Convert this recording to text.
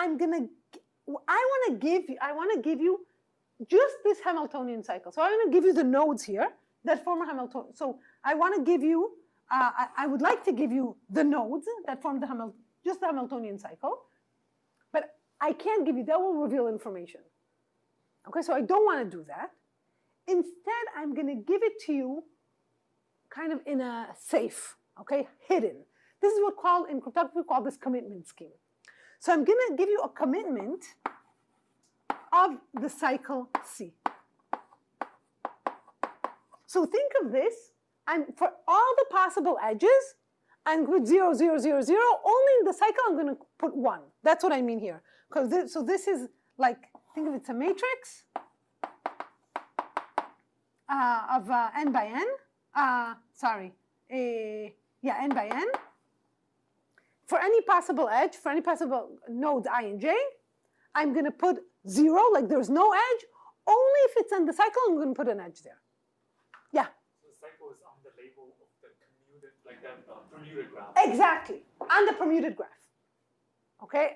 I'm gonna, I wanna give you, I wanna give you just this Hamiltonian cycle. So I'm gonna give you the nodes here that form a Hamiltonian. So I wanna give you, uh, I, I, would like to give you the nodes that form the Hamiltonian, just the Hamiltonian cycle, but I can't give you, that will reveal information. Okay, so I don't wanna do that. Instead, I'm gonna give it to you kind of in a safe, okay, hidden. This is what called in cryptography we call this commitment scheme. So I'm gonna give you a commitment of the cycle C. So think of this, and for all the possible edges, I'm with 0, 0, 0, 0. Only in the cycle, I'm going to put 1. That's what I mean here. This, So this is like, think of it, it's a matrix uh, of uh, n by n. Uh, sorry, a, yeah, n by n. For any possible edge, for any possible nodes i and j, I'm going to put 0, like there's no edge. Only if it's in the cycle, I'm going to put an edge there. Yeah? So the cycle is on the label of the commuted, like the uh, permuted graph. Exactly, on the permuted graph. Okay,